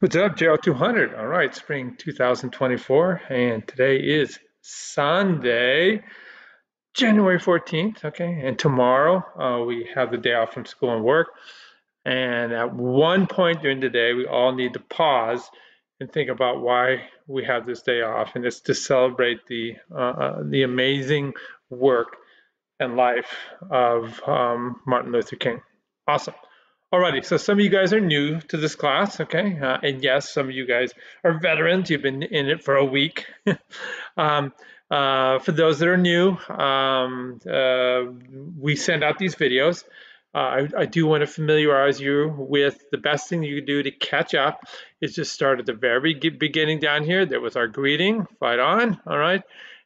What's up, GERO200? All right, spring 2024, and today is Sunday, January 14th. Okay, and tomorrow uh, we have the day off from school and work. And at one point during the day, we all need to pause and think about why we have this day off, and it's to celebrate the uh, uh the amazing work and life of um, Martin Luther King. Awesome. Alrighty, so some of you guys are new to this class, okay? Uh, and yes, some of you guys are veterans. You've been in it for a week. um, uh, for those that are new, um, uh, we send out these videos. Uh, I, I, do want to familiarize you with the best thing you can do to catch up is just start at the very beginning down here. There was our greeting, fight on, all right?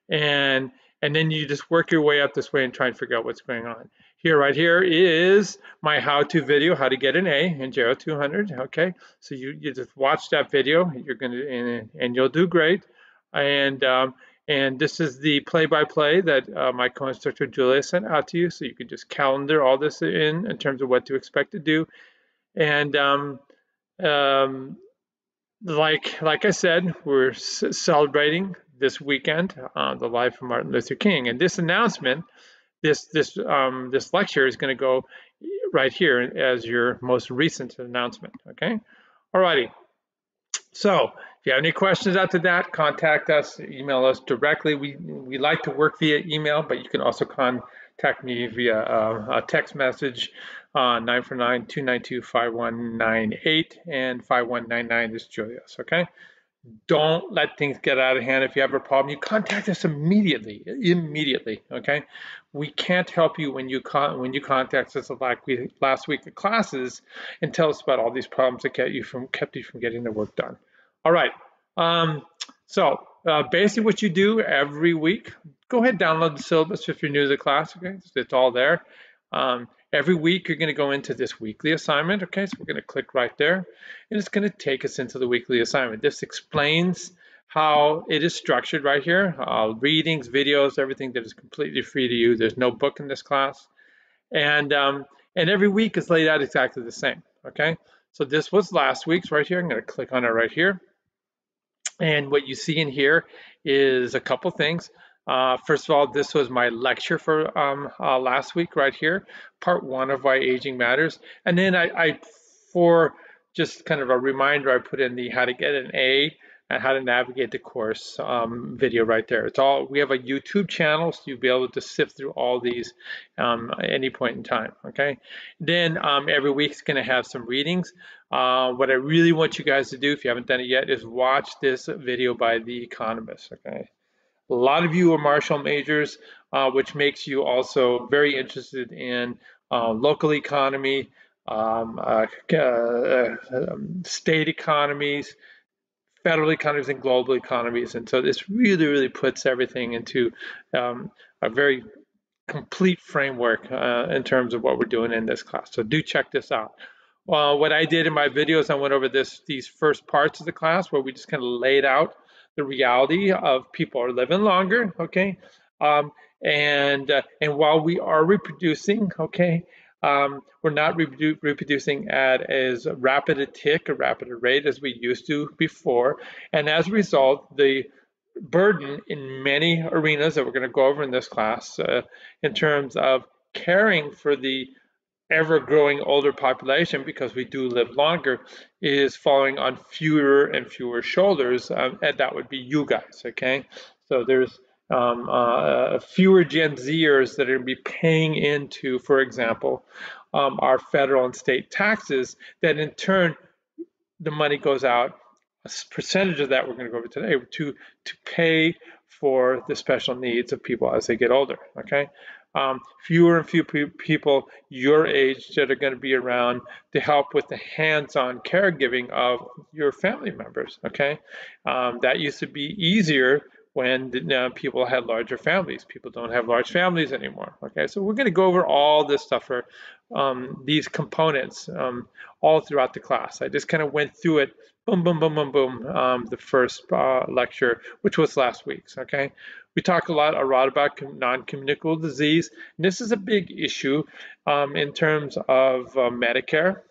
And, and then you just work your way up this way and try and figure out what's going on. Here, right here is my how-to video, how to get an A in GERO200. Okay, so you, you just watch that video. You're gonna and, and you'll do great. And um, and this is the play-by-play -play that uh, my co-instructor Julia sent out to you, so you can just calendar all this in in terms of what to expect to do. And um, um, like like I said, we're celebrating this weekend uh, the life of Martin Luther King, and this announcement this this um, this lecture is going to go right here as your most recent announcement. Okay, alrighty. So if you have any questions after that, contact us, email us directly. We we like to work via email, but you can also contact me via uh, a text message uh, 949-292-5198 and 5199 is Julia's. Okay. Don't let things get out of hand. If you have a problem, you contact us immediately. Immediately, okay? We can't help you when you con- when you contact us like we last week at classes and tell us about all these problems that kept you from kept you from getting the work done. All right. Um, so uh, basically, what you do every week, go ahead and download the syllabus if you're new to the class. Okay, it's all there. Um, Every week, you're going to go into this weekly assignment. Okay, so we're going to click right there, and it's going to take us into the weekly assignment. This explains how it is structured right here. Uh, readings, videos, everything that is completely free to you. There's no book in this class. And, um, and every week is laid out exactly the same. Okay, so this was last week's right here. I'm to click on it right here. And what you see in here is a couple things. Uh, first of all, this was my lecture for um, uh, last week right here, part one of why aging matters. And then I, I, for just kind of a reminder, I put in the how to get an A and how to navigate the course um, video right there. It's all, we have a YouTube channel, so you'll be able to sift through all these um, at any point in time, okay? Then um, every week is gonna have some readings. Uh, what I really want you guys to do, if you haven't done it yet, is watch this video by The Economist, okay? A lot of you are Marshall majors, uh, which makes you also very interested in uh, local economy, um, uh, uh um, state economies, federal economies, and global economies. And so this really, really puts everything into um, a very complete framework uh, in terms of what we're doing in this class. So do check this out. Uh, what I did in my videos, I went over this these first parts of the class where we just kind of laid out the reality of people are living longer, okay? Um, and uh, and while we are reproducing, okay, um, we're not reprodu reproducing at as rapid a tick, a rapid a rate as we used to before. And as a result, the burden in many arenas that we're going to go over in this class uh, in terms of caring for the ever growing older population because we do live longer is falling on fewer and fewer shoulders um, and that would be you guys okay so there's um, uh, fewer gen zers that are going to be paying into for example um, our federal and state taxes that in turn the money goes out a percentage of that we're going to go over today to to pay for the special needs of people as they get older okay um, fewer and fewer people your age that are going to be around to help with the hands-on caregiving of your family members. Okay, um, that used to be easier when people had larger families. People don't have large families anymore. Okay, so we're going to go over all this stuff for um, these components um, all throughout the class. I just kind of went through it, boom, boom, boom, boom, boom, um, the first uh, lecture, which was last week's. Okay, we talk a lot, a lot about non-communicable disease. And this is a big issue um, in terms of uh, Medicare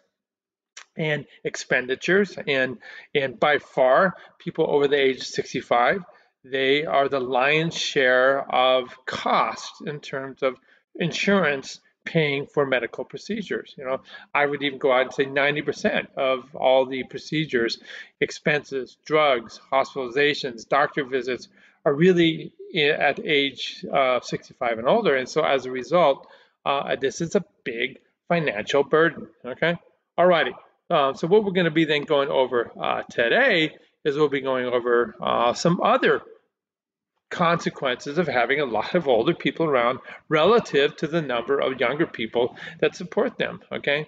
and expenditures. And, and by far, people over the age of 65, they are the lion's share of cost in terms of insurance paying for medical procedures. You know, I would even go out and say 90% of all the procedures, expenses, drugs, hospitalizations, doctor visits are really at age uh, 65 and older. And so as a result, uh, this is a big financial burden. Okay. All righty. Uh, so what we're going to be then going over uh, today is we'll be going over uh, some other consequences of having a lot of older people around relative to the number of younger people that support them. Okay,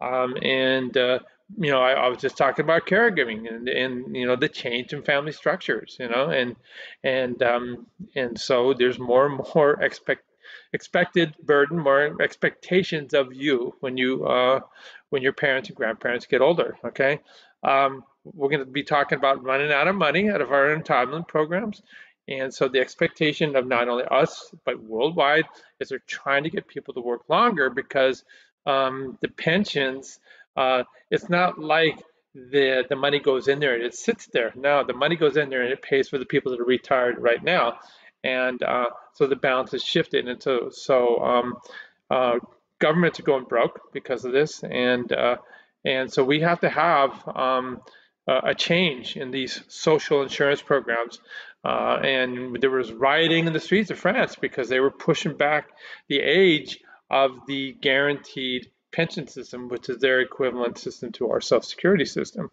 um, and uh, you know, I, I, was just talking about caregiving and, and you know the change in family structures. You know, and and um, and so there's more and more expect expected burden, more expectations of you when you uh, when your parents and grandparents get older. Okay. Um, we're going to be talking about running out of money out of our entitlement programs. And so the expectation of not only us, but worldwide, is they're trying to get people to work longer because um, the pensions, uh, it's not like the, the money goes in there and it sits there. No, the money goes in there and it pays for the people that are retired right now. And uh, so the balance is shifted. And so, so um, uh, governments are going broke because of this. And, uh, and so we have to have um, a change in these social insurance programs uh, and there was rioting in the streets of France because they were pushing back the age of the guaranteed pension system, which is their equivalent system to our Social Security system.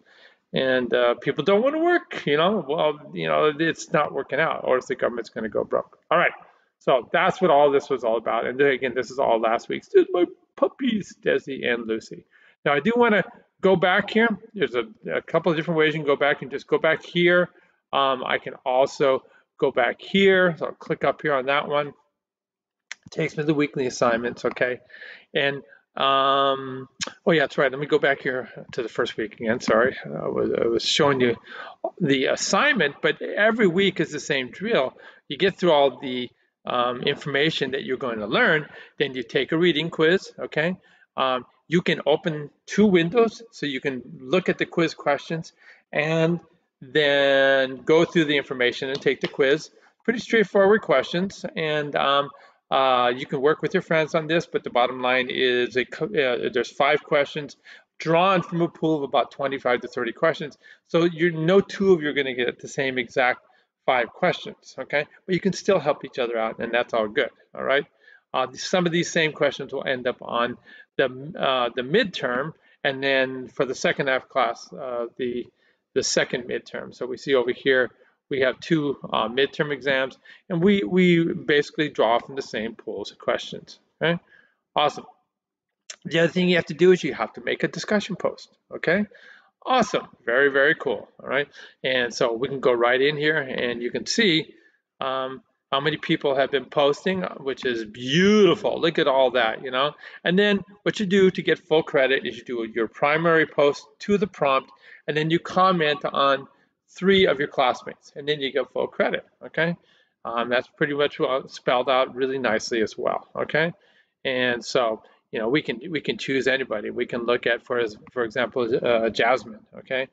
And uh, people don't want to work, you know. Well, you know, it's not working out, or if the government's going to go broke. All right, so that's what all this was all about. And again, this is all last week's. This my puppies, Desi and Lucy. Now, I do want to go back here. There's a, a couple of different ways you can go back and just go back here um, I can also go back here. So I'll click up here on that one. It takes me to the weekly assignments, okay? And um, oh yeah, that's right. Let me go back here to the first week again. Sorry, I was, I was showing you the assignment, but every week is the same drill. You get through all the um, information that you're going to learn, then you take a reading quiz, okay? Um, you can open two windows so you can look at the quiz questions and then go through the information and take the quiz. Pretty straightforward questions, and um, uh, you can work with your friends on this, but the bottom line is a, uh, there's five questions drawn from a pool of about 25 to 30 questions. So you no two of you are going to get the same exact five questions, okay? But you can still help each other out, and that's all good, all right? Uh, some of these same questions will end up on the, uh, the midterm, and then for the second half class, uh, the the second midterm. So we see over here, we have two uh, midterm exams, and we, we basically draw from the same pools of questions, okay? Awesome. The other thing you have to do is you have to make a discussion post, okay? Awesome, very, very cool, all right? And so we can go right in here and you can see um, how many people have been posting, which is beautiful. Look at all that, you know? And then what you do to get full credit is you do your primary post to the prompt, and then you comment on three of your classmates, and then you get full credit, okay? Um, that's pretty much spelled out really nicely as well, okay? And so, you know, we can we can choose anybody. We can look at, for for example, uh, Jasmine, okay?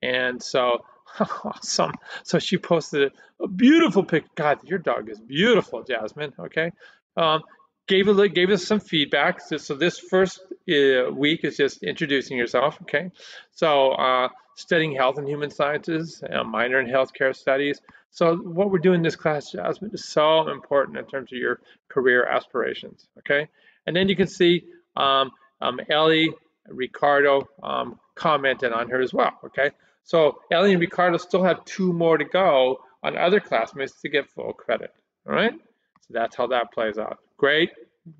And so awesome. So she posted a beautiful pic. God, your dog is beautiful, Jasmine. Okay. Um, gave a, gave us some feedback. So, so this first uh, week is just introducing yourself. Okay. So uh, studying health and human sciences, a minor in healthcare studies. So what we're doing in this class, Jasmine, is so important in terms of your career aspirations. Okay. And then you can see um, um, Ellie, Ricardo um, commented on her as well. Okay. So Ellie and Ricardo still have two more to go on other classmates to get full credit. All right. So that's how that plays out. Great,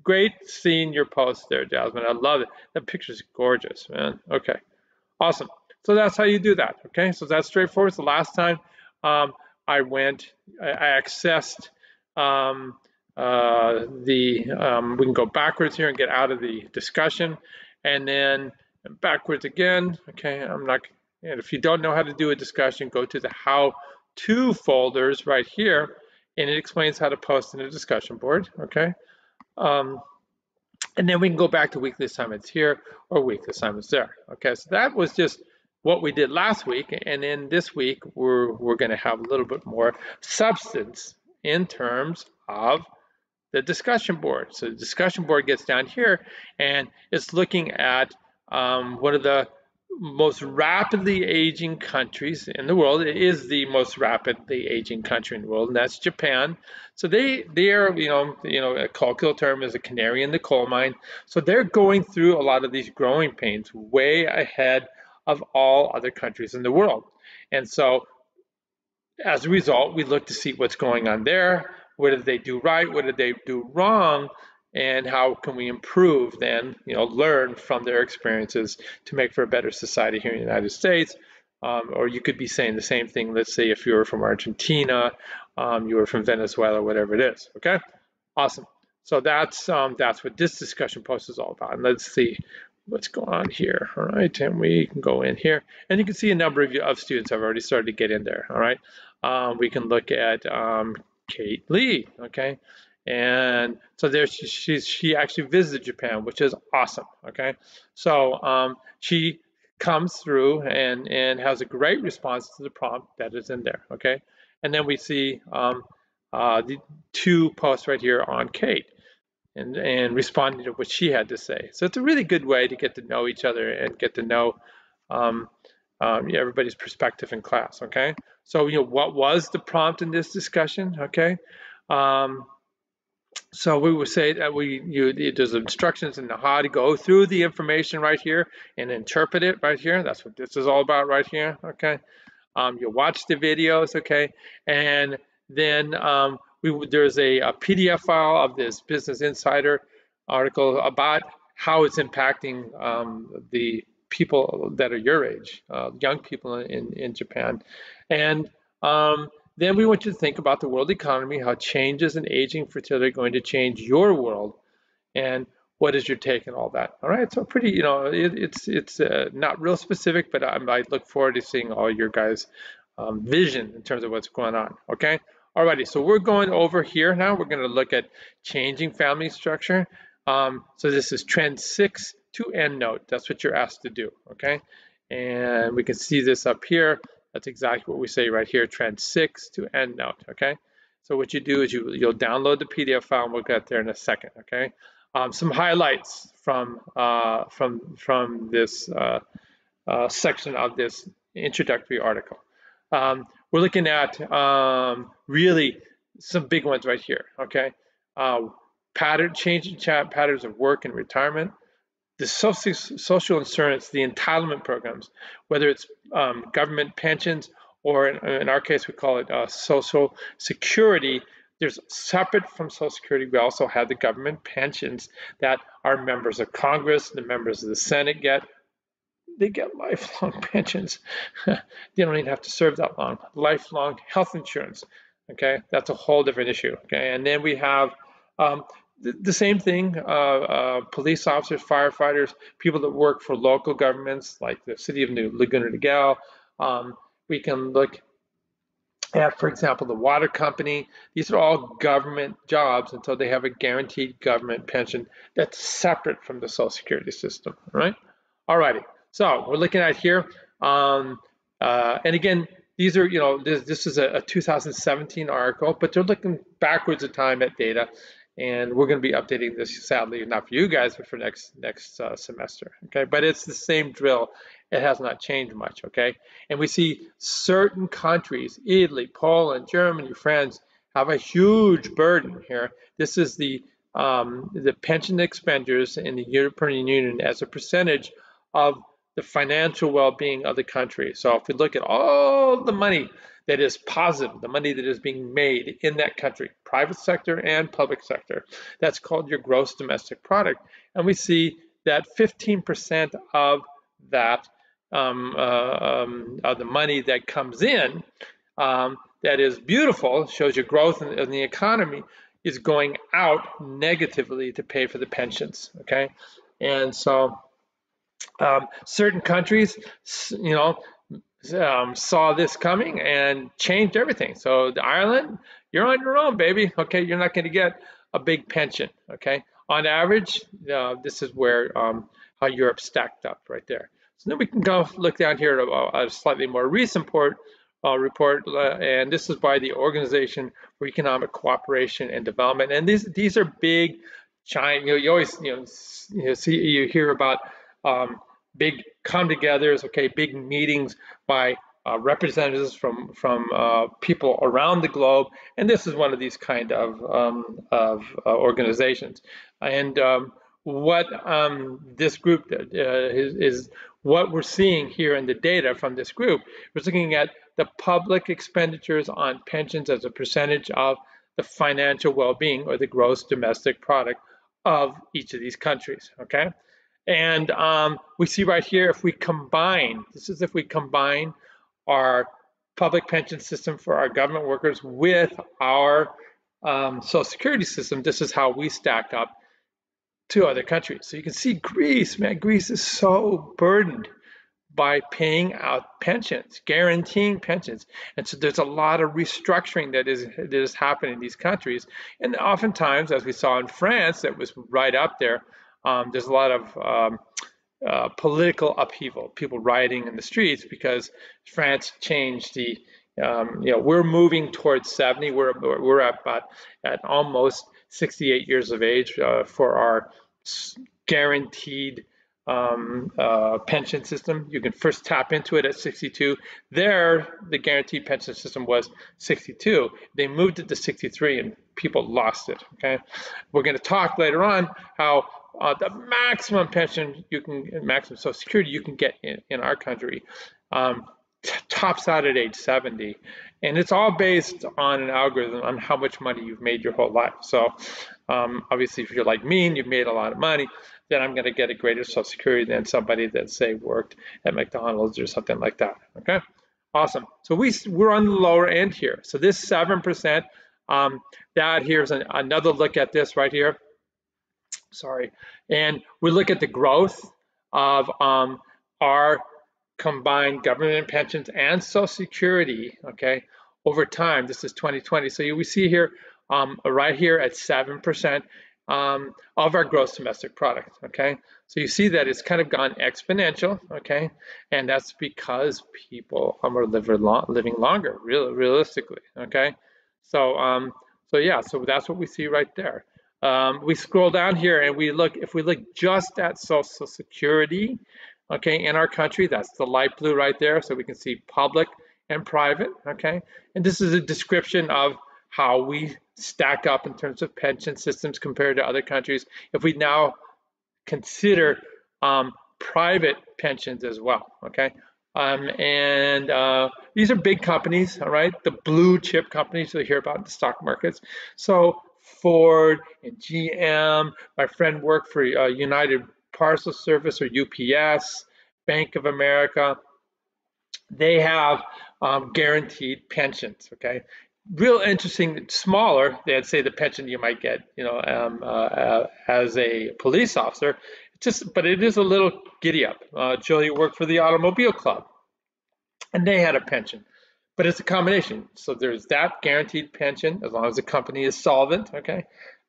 great seeing your post there, Jasmine. I love it. That picture's gorgeous, man. Okay. Awesome. So that's how you do that. Okay. So that's straightforward. So last time um, I went, I, I accessed um, uh, the, um, we can go backwards here and get out of the discussion and then backwards again. Okay. I'm not and if you don't know how to do a discussion, go to the how to folders right here, and it explains how to post in a discussion board, okay? Um, And then we can go back to weekly assignments here or weekly assignments there. Okay, so that was just what we did last week. And then this week, we're, we're going to have a little bit more substance in terms of the discussion board. So the discussion board gets down here and it's looking at um, one of the most rapidly aging countries in the world. It is the most rapidly aging country in the world, and that's Japan. So they they are you know you know a colloquial term is a canary in the coal mine. So they're going through a lot of these growing pains way ahead of all other countries in the world. And so as a result, we look to see what's going on there. What did they do right? What did they do wrong? And how can we improve then you know learn from their experiences to make for a better society here in the united states? Um, or you could be saying the same thing let's say if you were from argentina um, you were from venezuela whatever it is okay? Awesome. So that's um, that's what this discussion post is all about. And let's see what's going on here all right? And we can go in here. And you can see a number of, of students have already started to get in there all right? Um, we can look at um, Kate Lee okay and so there she, she, she actually visited Japan, which is awesome. Okay, so um, she comes through and and has a great response to the prompt that is in there. Okay, and then we see um, uh, the two posts right here on Kate and and responding to what she had to say. So it's a really good way to get to know each other and get to know um, um, everybody's perspective in class. Okay, so you know what was the prompt in this discussion? Okay. Um, so we would say that we you there's instructions in the how to go through the information right here and interpret it right here. That's what this is all about right here. Okay. Um, you watch the videos, okay, and then um, we there's a, a, PDF file of this Business Insider article about how it's impacting um, the people that are your age, uh, young people in in Japan, and um, then we want you to think about the world economy, how changes in aging fertility are going to change your world, and what is your take on all that? All right, so pretty, you know, it, it's it's uh, not real specific, but I, I, look forward to seeing all your guys' um, vision in terms of what's going on. Okay, alrighty, so we're going over here now. We're going to look at changing family structure. Um, so this is trend six to EndNote. That's what you're asked to do. Okay, and we can see this up here. That's exactly what we say right here, trend six to EndNote, okay? So what you do is you, you'll download the PDF file and we'll get there in a second, okay? Um, some highlights from, uh, from, from this uh, uh, section of this introductory article. Um, we're looking at um, really some big ones right here, okay? Uh, pattern, changing patterns of work and retirement, the social, social insurance, the entitlement programs, whether it's um, government pensions or in, in, our case, we call it uh, social security. There's separate from social security, we also have the government pensions that our members of Congress, the members of the Senate get. They get lifelong pensions. they don't even have to serve that long. Lifelong health insurance. Okay, that's a whole different issue. Okay, and then we have um, the, same thing, uh, uh, police officers, firefighters, people that work for local governments like the city of New Laguna Niguel. Um, we can look at, for example, the water company. These are all government jobs and so they have a guaranteed government pension that's separate from the Social Security system, right? Alrighty, so we're looking at here. Um, uh, and again, these are, you know, this, this is a, a 2017 article, but they're looking backwards in time at data and we're going to be updating this sadly not for you guys but for next next uh, semester okay? But it's the same drill. It has not changed much okay? And we see certain countries italy poland germany france have a huge burden here. This is the um, the pension expenditures in the european union as a percentage of the financial well-being of the country. So if we look at all the money that is positive, the money that is being made in that country, private sector and public sector. That's called your gross domestic product. And we see that 15% of that, um, uh, um, of the money that comes in, um, that is beautiful, shows you growth in, in the economy, is going out negatively to pay for the pensions. Okay, and so um, certain countries, you know, um, saw this coming and changed everything. So the Ireland, you're on your own, baby. Okay, you're not going to get a big pension. Okay, on average, uh, this is where um, how Europe stacked up right there. So then we can go look down here at a, a slightly more recent report, uh, report uh, and this is by the Organization for Economic Cooperation and Development. And these these are big, giant. You know, you always you know, you see you hear about um, big come-togethers, okay, big meetings by uh, representatives from from uh, people around the globe, and this is one of these kind of um, of uh, organizations. And um, what um, this group uh, is, is, what we're seeing here in the data from this group. We're looking at the public expenditures on pensions as a percentage of the financial well-being or the gross domestic product of each of these countries. Okay. And um, we see right here, if we combine, this is if we combine our public pension system for our government workers with our um, social security system, this is how we stack up to other countries. So you can see Greece, man, Greece is so burdened by paying out pensions, guaranteeing pensions. And so there's a lot of restructuring that is that is happening in these countries. And oftentimes, as we saw in France, that was right up there, um, there's a lot of um, uh, political upheaval, people rioting in the streets because France changed the, um, you know, we're moving towards 70. We're we're at about at almost 68 years of age uh, for our guaranteed um, uh, pension system. You can first tap into it at 62. There, the guaranteed pension system was 62. They moved it to 63 and people lost it, okay? We're gonna talk later on how uh, the maximum pension you can, maximum social security you can get in, in our country um, tops out at age 70. And it's all based on an algorithm on how much money you've made your whole life. So um, obviously, if you're like me and you've made a lot of money, then I'm going to get a greater Social Security than somebody that say worked at McDonald's or something like that. Okay, awesome. So we we're on the lower end here. So this seven percent. Um, that here's an, another look at this right here. Sorry, and we look at the growth of um, our combined government pensions and Social Security. Okay, over time. This is 2020. So we see here um, right here at seven percent um, of our gross domestic product, okay? So you see that it's kind of gone exponential, okay? And that's because people are living longer, real, realistically, okay? So, um, so yeah, so that's what we see right there. Um, we scroll down here and we look, if we look just at Social Security, okay, in our country, that's the light blue right there. So we can see public and private, okay? And this is a description of how we stack up in terms of pension systems compared to other countries if we now consider um, private pensions as well, okay? Um, and uh, these are big companies, all right? The blue chip companies you hear about in the stock markets. So Ford and GM, my friend worked for uh, United Parcel Service or UPS, Bank of America. They have um, guaranteed pensions, okay? real interesting, smaller than say the pension you might get, you know, um, uh, uh, as a police officer. Just, but it is a little giddy up. Uh, Julia worked for the Automobile Club, and they had a pension, but it's a combination. So there's that guaranteed pension as long as the company is solvent. Okay,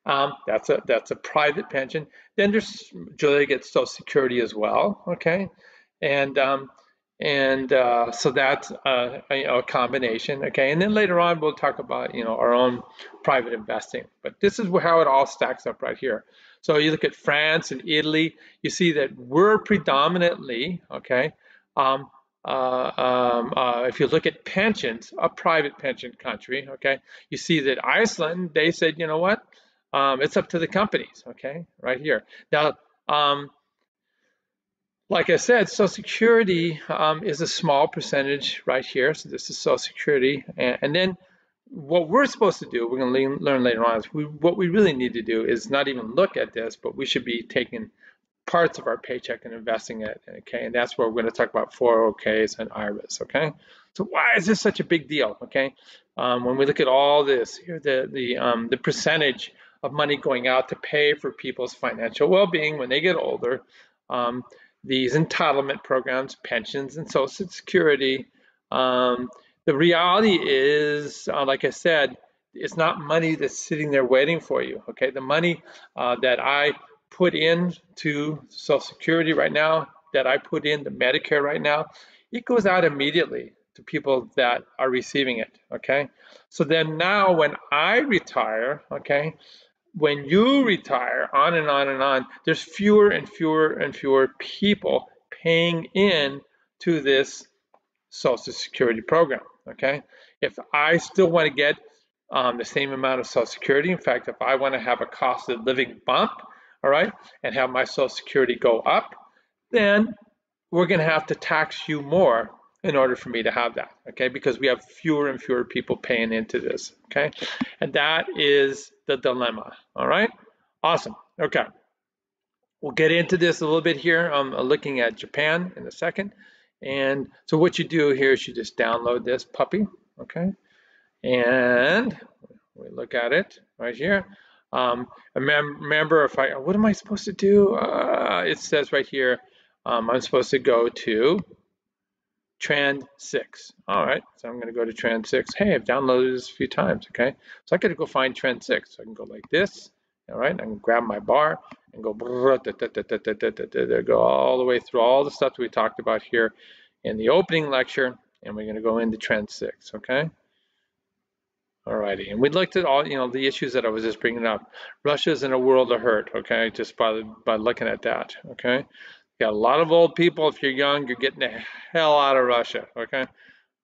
um, that's a that's a private pension. Then there's Julia gets Social Security as well. Okay, and um, and uh, so that's uh, a, a, combination okay and then later on we'll talk about you know our own private investing but this is how it all stacks up right here so you look at France and Italy you see that we're predominantly okay um, um, uh, if you look at pensions a private pension country okay you see that Iceland they said you know what um, it's up to the companies okay right here now um, like I said, Social Security um, is a small percentage right here. So this is Social Security. And, and then what we're supposed to do, we're going to learn later on, is we, what we really need to do is not even look at this, but we should be taking parts of our paycheck and investing it. Okay. And that's where we're going to talk about 401ks and IRAs. Okay. So why is this such a big deal? Okay. Um, when we look at all this here, the, the, um, the percentage of money going out to pay for people's financial well-being when they get older, um, these entitlement programs, pensions, and Social Security. Um, the reality is, uh, like I said, it's not money that's sitting there waiting for you. Okay, the money uh, that I put in to Social Security right now, that I put in to Medicare right now, it goes out immediately to people that are receiving it. Okay, so then now when I retire, okay, when you retire, on and on and on, there's fewer and fewer and fewer people paying in to this Social Security program. Okay, if I still want to get um, the same amount of Social Security, in fact, if I want to have a cost of living bump, all right, and have my Social Security go up, then we're going to have to tax you more in order for me to have that, okay? Because we have fewer and fewer people paying into this, okay? And that is the dilemma, all right? Awesome, okay. We'll get into this a little bit here. I'm uh, looking at Japan in a second. And so what you do here is you just download this puppy, okay? And we look at it right here. Um, remember, if I, what am I supposed to do? Uh, it says right here, um, I'm supposed to go to Trend 6. All right, so I'm going to go to Trend 6. Hey, I've downloaded this a few times, okay? So I got to go find Trend 6. So I can go like this, all right? I can grab my bar and go, go all the way through all the stuff that we talked about here in the opening lecture, and we're going to go into Trend 6, okay? Alrighty, and we looked at all, you know, the issues that I was just bringing up. Russia's in a world of hurt, okay, just by, by looking at that, okay? got a lot of old people. If you're young, you're getting the hell out of Russia. Okay.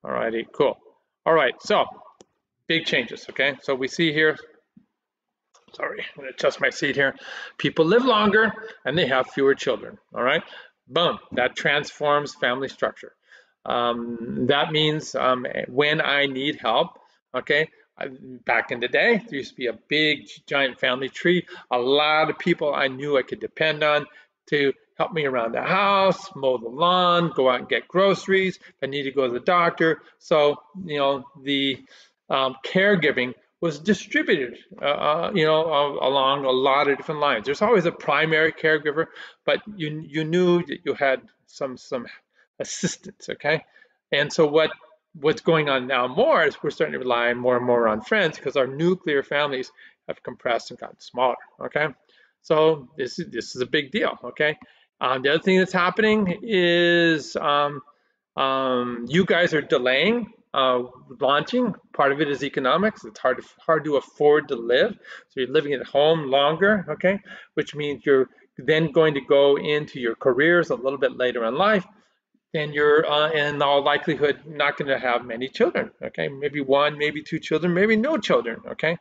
All righty. Cool. All right. So big changes. Okay. So we see here. Sorry, I'm to adjust my seat here. People live longer and they have fewer children. All right. Boom. That transforms family structure. Um, that means um, when I need help, okay, back in the day, there used to be a big, giant family tree. A lot of people I knew I could depend on to help me around the house, mow the lawn, go out and get groceries. If I need to go to the doctor. So, you know, the um, caregiving was distributed, uh, uh you know, along a lot of different lines. There's always a primary caregiver, but you you knew that you had some some assistance, okay? And so what what's going on now more is we're starting to rely more and more on friends because our nuclear families have compressed and gotten smaller, okay? So this is this is a big deal, okay? Um, the other thing that's happening is um, um, you guys are delaying uh, launching. Part of it is economics. It's hard to, hard to afford to live. So you're living at home longer, okay? Which means you're then going to go into your careers a little bit later in life. Then you're uh, in all likelihood not going to have many children, okay? Maybe one, maybe two children, maybe no children, okay?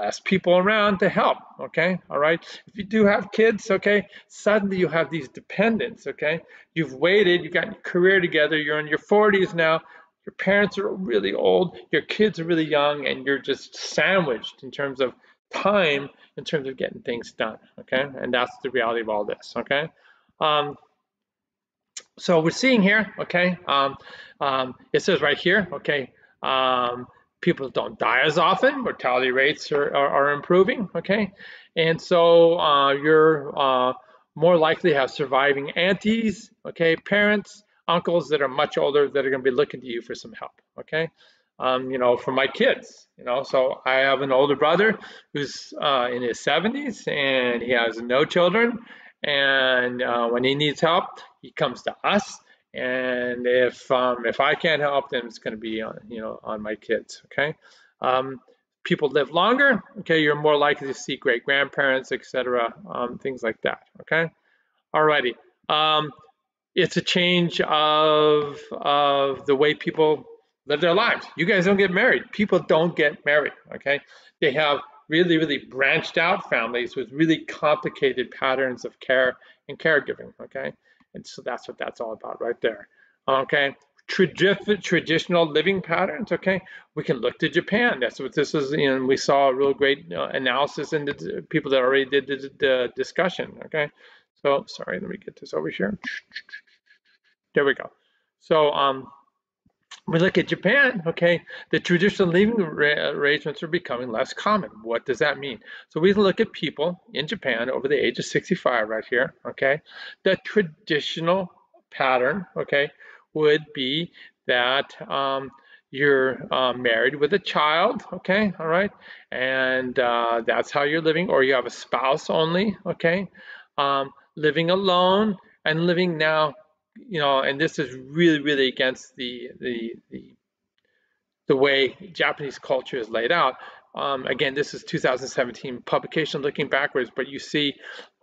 ask people around to help okay? All right? If you do have kids okay suddenly you have these dependents okay? You've waited you've got your career together you're in your 40s now your parents are really old your kids are really young and you're just sandwiched in terms of time in terms of getting things done okay? And that's the reality of all this okay? Um, so we're seeing here okay um, um, it says right here okay um, people don't die as often, mortality rates are, are, are improving, okay? And so uh, you're uh, more likely to have surviving aunties, okay, parents, uncles that are much older that are gonna be looking to you for some help, okay? Um, you know, for my kids, you know, so I have an older brother who's uh, in his 70s and he has no children. And uh, when he needs help, he comes to us and if um, if I can't help, then it's going to be on you know on my kids. Okay. Um, people live longer. Okay, you're more likely to see great grandparents, etc. Um, things like that. Okay. Alrighty. Um, it's a change of of the way people live their lives. You guys don't get married. People don't get married. Okay. They have really really branched out families with really complicated patterns of care and caregiving. Okay. And so that's what that's all about right there. Okay, Tradi traditional living patterns. Okay, we can look to Japan. That's what this is. And we saw a real great uh, analysis in the people that already did the, the discussion. Okay, so sorry, let me get this over here. There we go. So um, we look at Japan, okay, the traditional living arrangements are becoming less common. What does that mean? So we look at people in Japan over the age of 65 right here, okay. The traditional pattern, okay, would be that um, you're uh, married with a child, okay, all right, and uh, that's how you're living, or you have a spouse only, okay, um, living alone and living now, you know, and this is really, really against the the the, the way Japanese culture is laid out. Um, again, this is 2017 publication looking backwards, but you see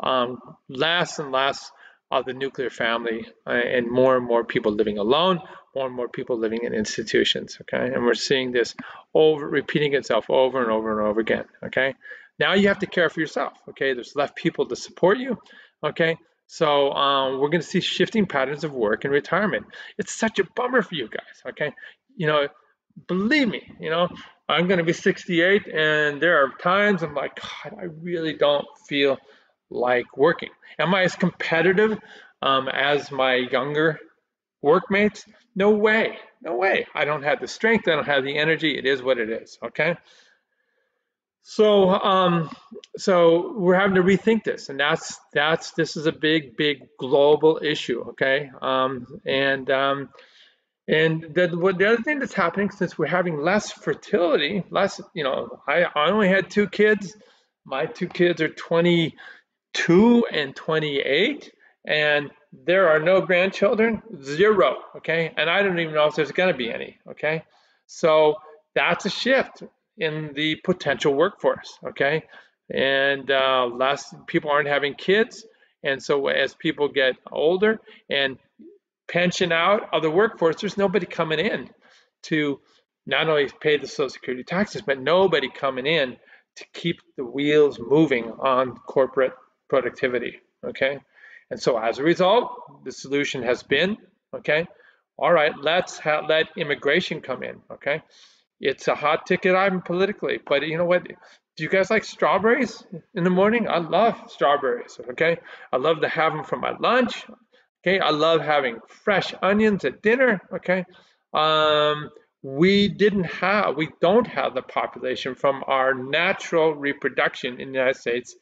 um, less and less of the nuclear family uh, and more and more people living alone, more and more people living in institutions, okay? And we're seeing this over repeating itself over and over and over again, okay? Now you have to care for yourself, okay? There's less people to support you, okay? So um, we're going to see shifting patterns of work and retirement. It's such a bummer for you guys, okay? You know, believe me, you know, I'm going to be 68 and there are times I'm like, God, I really don't feel like working. Am I as competitive um, as my younger workmates? No way, no way. I don't have the strength, I don't have the energy. It is what it is, okay? So, um, so we're having to rethink this, and that's that's this is a big, big global issue, okay? Um, and um, and the, the other thing that's happening since we're having less fertility, less, you know, I, I only had two kids. My two kids are 22 and 28, and there are no grandchildren, zero, okay? And I don't even know if there's going to be any, okay? So that's a shift in the potential workforce, okay? And uh, less people aren't having kids. And so as people get older and pension out of the workforce, there's nobody coming in to not only pay the Social Security taxes, but nobody coming in to keep the wheels moving on corporate productivity. Okay. And so as a result, the solution has been, okay, all right, let's let immigration come in. Okay. It's a hot ticket item politically, but you know what? Do you guys like strawberries in the morning? I love strawberries. Okay. I love to have them for my lunch. Okay, I love having fresh onions at dinner. Okay, um, we didn't have, we don't have the population from our natural reproduction in the United States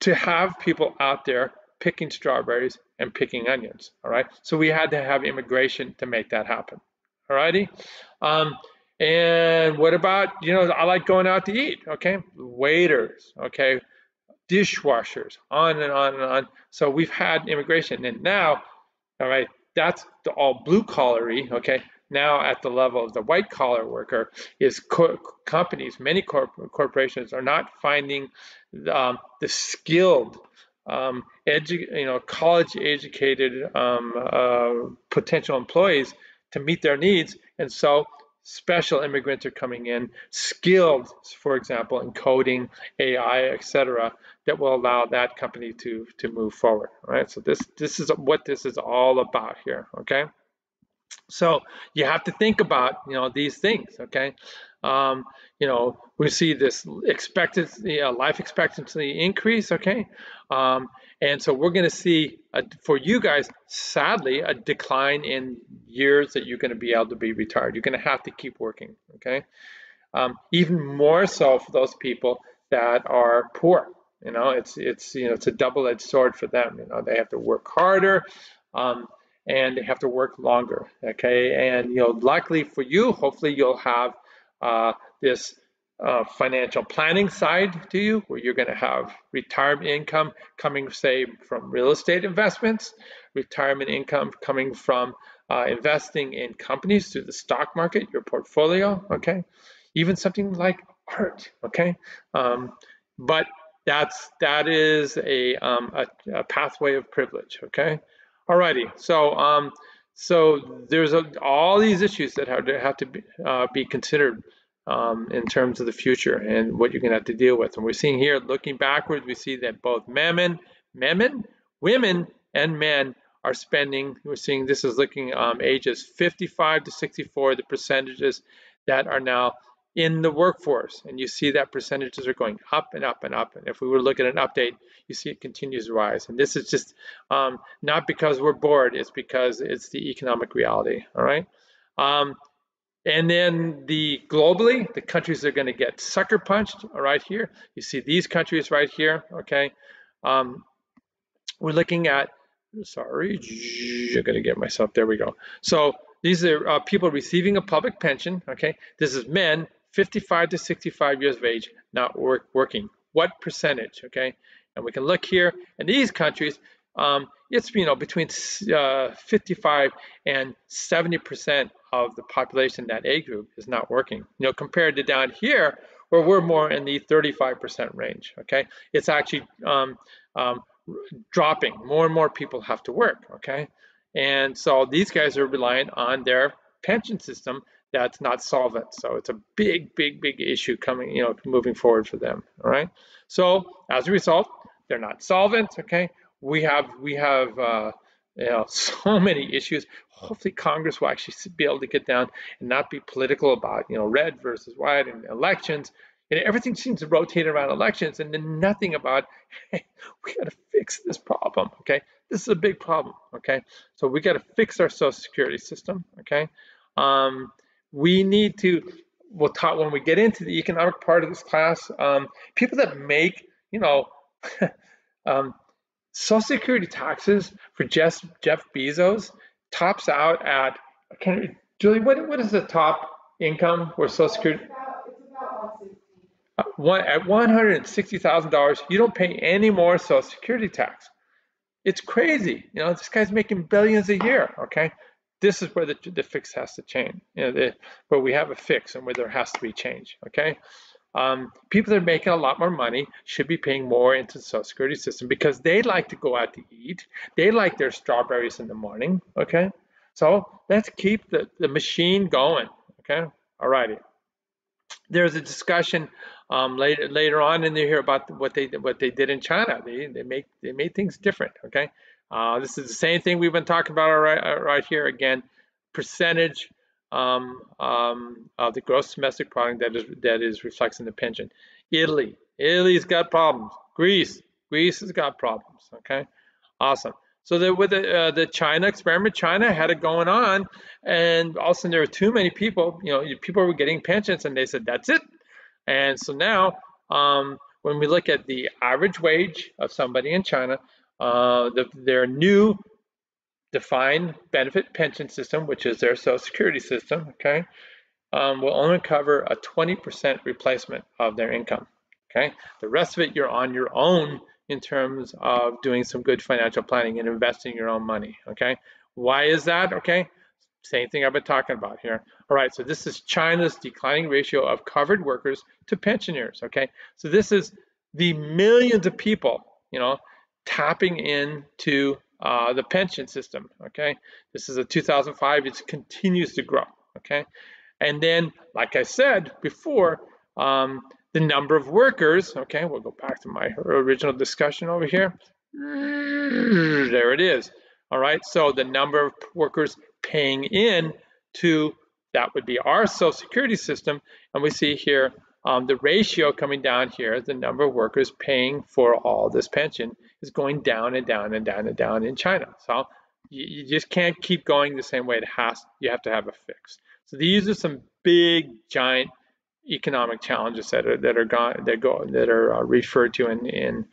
to have people out there picking strawberries and picking onions. All right, so we had to have immigration to make that happen. All righty. Um, and what about, you know, I like going out to eat, okay? Waiters, okay? dishwashers, on and on and on. So we've had immigration, and now, all right, that's the all blue collary, okay. Now at the level of the white collar worker is co companies, many corp corporations are not finding um, the skilled, um, you know, college educated um, uh, potential employees to meet their needs, and so special immigrants are coming in, skilled, for example, in coding, AI, etc that will allow that company to to move forward right? So this this is what this is all about here okay? So you have to think about you know these things okay? Um, you know we see this expectancy uh, life expectancy increase okay? Um, and so we're going to see a, for you guys sadly a decline in years that you're going to be able to be retired you're going to have to keep working okay um, even more so for those people that are poor you know, it's it's you know it's a double-edged sword for them. You know, they have to work harder, um, and they have to work longer. Okay, and you know, luckily for you, hopefully you'll have uh, this uh, financial planning side to you, where you're going to have retirement income coming, say, from real estate investments, retirement income coming from uh, investing in companies through the stock market, your portfolio. Okay, even something like art. Okay, um, but that's that is a, um, a, a, pathway of privilege. Okay, alrighty. So um, so there's a, all these issues that have to have to be, uh, be considered um, in terms of the future and what you're going to have to deal with. And we're seeing here, looking backwards, we see that both men, men, women, and men are spending. We're seeing this is looking um, ages 55 to 64, the percentages that are now in the workforce. And you see that percentages are going up and up and up. And if we were to look at an update, you see it continues to rise. And this is just um, not because we're bored, it's because it's the economic reality, all right? Um, and then the globally, the countries that are going to get sucker punched, right here. You see these countries right here, okay? Um, we're looking at, sorry, I'm going to get myself, there we go. So these are uh, people receiving a public pension. Okay, this is men 55 to 65 years of age, not work, working. What percentage? Okay, and we can look here in these countries. Um, it's you know between uh, 55 and 70 percent of the population that A group is not working. You know, compared to down here where we're more in the 35 percent range. Okay, it's actually um, um, dropping. More and more people have to work. Okay, and so these guys are reliant on their pension system that's not solvent. So it's a big, big, big issue coming, you know, moving forward for them. All right. So as a result, they're not solvent. Okay. We have we have uh, you know so many issues. Hopefully Congress will actually be able to get down and not be political about you know red versus white and elections. And everything seems to rotate around elections and then nothing about hey, we got to fix this problem. Okay. This is a big problem. Okay. So we got to fix our social security system. Okay. Um, we need to we'll talk when we get into the economic part of this class um, people that make you know um, social security taxes for jeff jeff bezos tops out at can Julia what, what is the top income for social security uh, one, at $160,000, you don't pay any more social security tax. It's crazy. You know, this guy's making billions a year, okay? this is where the, the fix has to change, you know, the, where we have a fix and where there has to be change, okay? Um, people that are making a lot more money should be paying more into the Social Security system because they like to go out to eat. They like their strawberries in the morning, okay? So let's keep the, the machine going, okay? All righty. There's a discussion um, later later on in here about what they what they did in China. They they make they made things different, okay? Uh, this is the same thing we've been talking about right, right here again, percentage um, um, of the gross domestic product that is that is reflects in the pension. Italy, Italy's got problems. Greece, Greece has got problems. Okay, awesome. So the, with the, uh, the China experiment, China had it going on, and all of a sudden there were too many people. You know, people were getting pensions, and they said that's it. And so now, um, when we look at the average wage of somebody in China, uh, the, their new defined benefit pension system, which is their social security system, okay, um, will only cover a 20% replacement of their income. Okay, the rest of it you're on your own in terms of doing some good financial planning and investing your own money. Okay, why is that? Okay, same thing I've been talking about here. All right, so this is China's declining ratio of covered workers to pensioners. Okay, so this is the millions of people, you know, tapping into uh, the pension system. Okay, this is a 2005. It continues to grow. Okay, and then, like I said before, um, the number of workers. Okay, we'll go back to my original discussion over here. There it is. All right, so the number of workers paying in to that would be our social security system, and we see here um, the ratio coming down here, the number of workers paying for all this pension is going down and down and down and down in China. So you, you just can't keep going the same way. It has you have to have a fix. So these are some big, giant economic challenges that are that are gone that go that are uh, referred to in in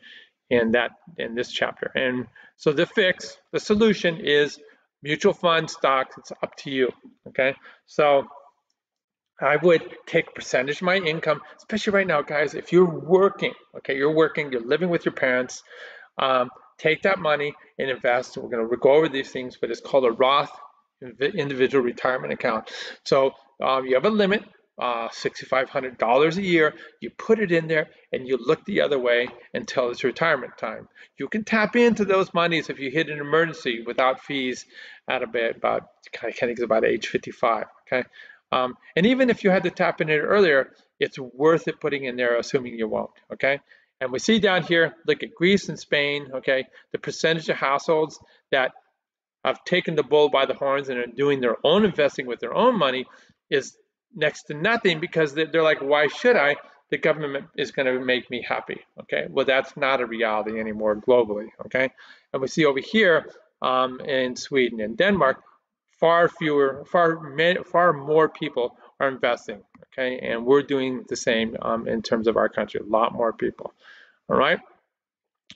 in that in this chapter. And so the fix, the solution is mutual fund stocks. It's up to you. Okay, so I would take a percentage of my income, especially right now, guys. If you're working, okay, you're working, you're living with your parents, um, take that money and invest. We're going to go over these things, but it's called a Roth individual retirement account. So um, you have a limit, uh, $6,500 a year. You put it in there and you look the other way until it's retirement time. You can tap into those monies if you hit an emergency without fees at about, about I think it's about age 55. Okay. Um, and even if you had to tap in it earlier, it's worth it putting in there, assuming you won't, okay? And we see down here, look at Greece and Spain, okay? The percentage of households that have taken the bull by the horns and are doing their own investing with their own money is next to nothing because they're like, why should I? The government is going to make me happy, okay? Well, that's not a reality anymore globally, okay? And we see over here um, in Sweden and Denmark, far fewer, far far more people are investing. Okay, and we're doing the same um, in terms of our country. A lot more people. All right.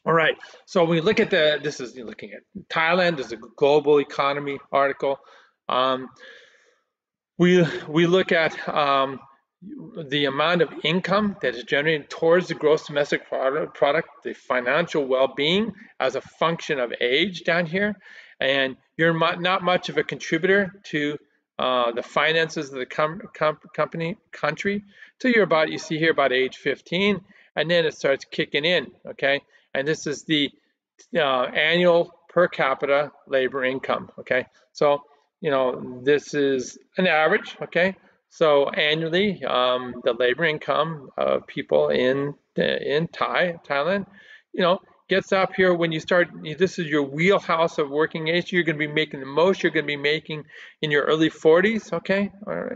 All right. So when we look at the, this is looking at Thailand. There's a global economy article. Um, We, we look at um, the amount of income that is generated towards the gross domestic product, the financial well-being as a function of age down here. And you're not much of a contributor to uh, the finances of the com com company country till you're about you see here about age 15 and then it starts kicking in okay? And this is the uh, annual per capita labor income okay? So you know this is an average okay? So annually um, the labor income of people in in Thai Thailand you know gets up here when you start this is your wheelhouse of working age you're going to be making the most you're going to be making in your early 40s okay?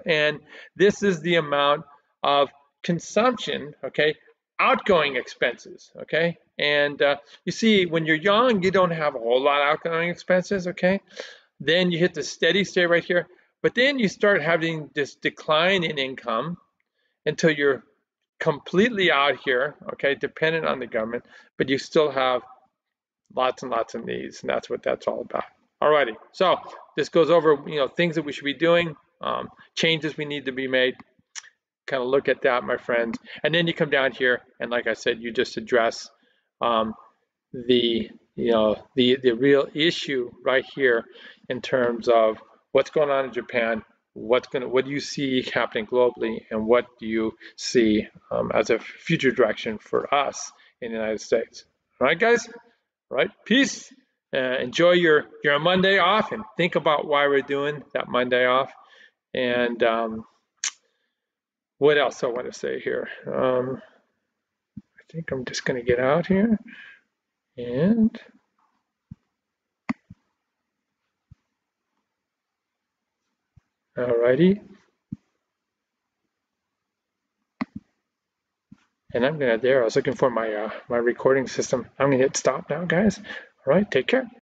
And this is the amount of consumption okay? Outgoing expenses okay? And uh, you see when you're young you don't have a whole lot of outgoing expenses okay? Then you hit the steady state right here but then you start having this decline in income until you're completely out here, okay, dependent on the government, but you still have lots and lots of needs, and that's what that's all about. Alrighty, so this goes over, you know, things that we should be doing, um, changes we need to be made. Kind of look at that, my friends, and then you come down here, and like I said, you just address um, the, you know, the the real issue right here in terms of what's going on in Japan, what's going to what do you see happening globally and what do you see um, as a future direction for us in the united states? All right guys? All right peace. Uh, enjoy your your monday off and think about why we're doing that monday off. And um, what else i want to say here? Um, i think i'm just going to get out here. And Alrighty. And I'm gonna there, I was looking for my uh, my recording system. I'm gonna hit stop now, guys. All right, take care.